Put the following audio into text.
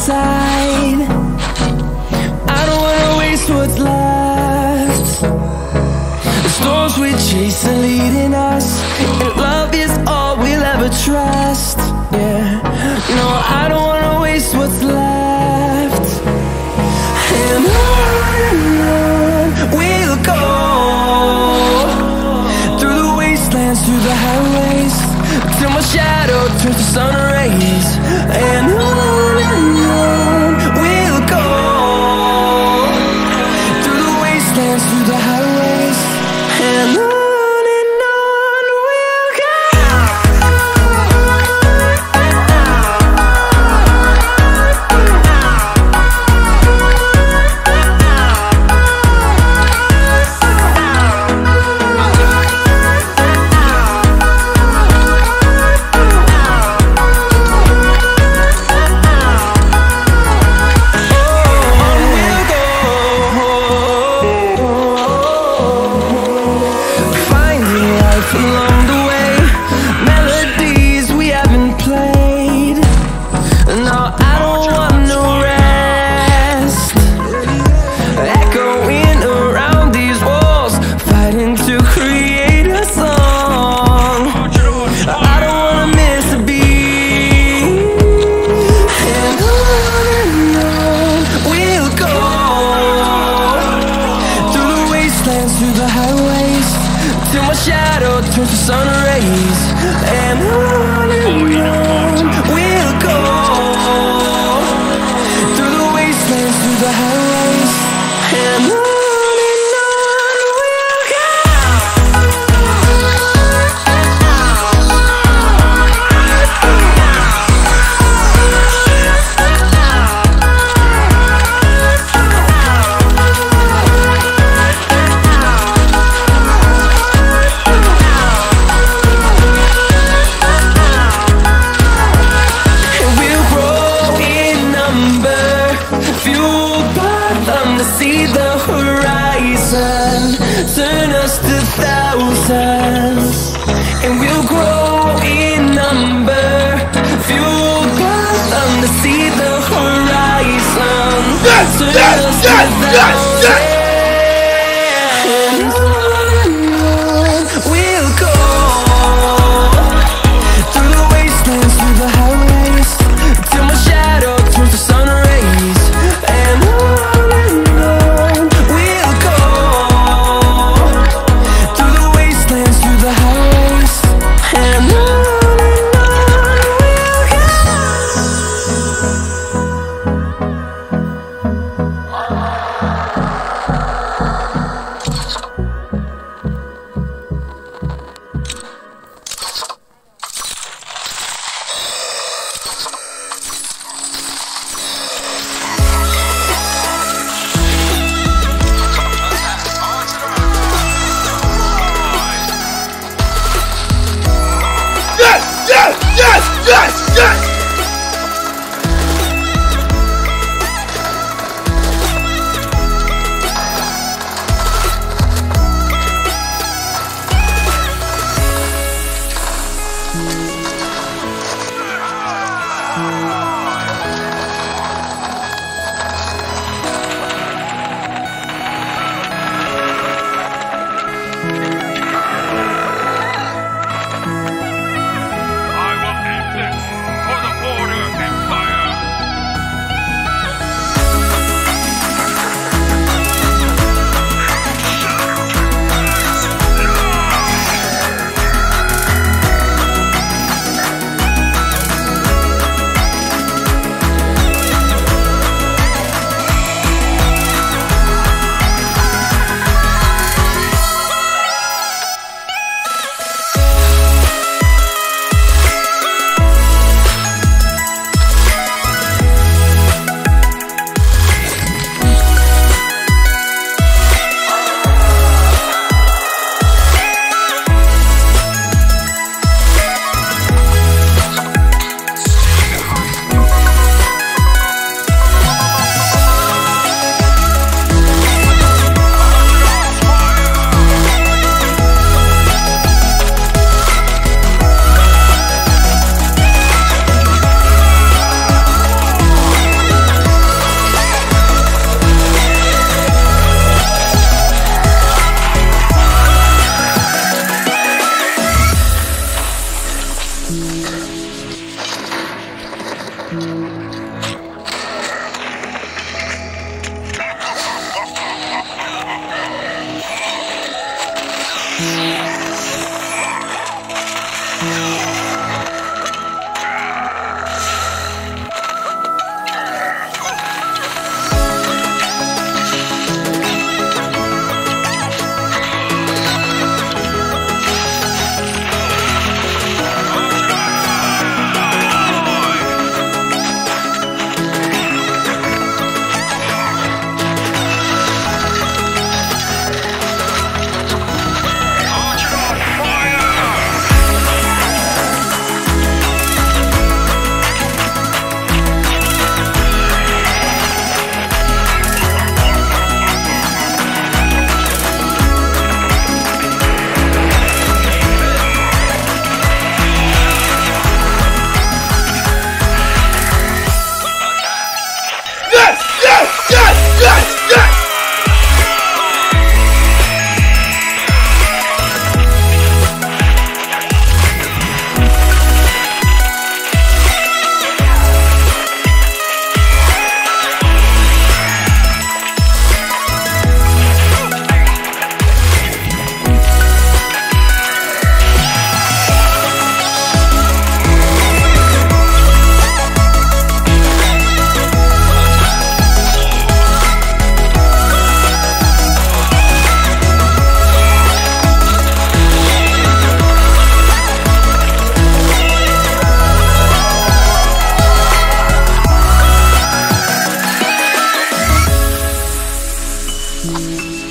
outside just a thousand. And we'll grow in number. Fueled by them to see the horizon. Yes, yes, yes, yes, yes. Yeah. Música